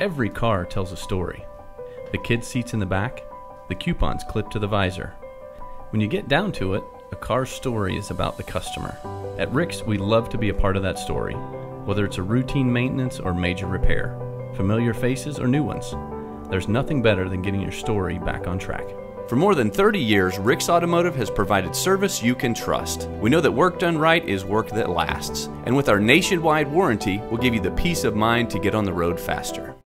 Every car tells a story. The kid seats in the back, the coupons clipped to the visor. When you get down to it, a car's story is about the customer. At Rick's, we love to be a part of that story, whether it's a routine maintenance or major repair, familiar faces or new ones. There's nothing better than getting your story back on track. For more than 30 years, Rick's Automotive has provided service you can trust. We know that work done right is work that lasts. And with our nationwide warranty, we'll give you the peace of mind to get on the road faster.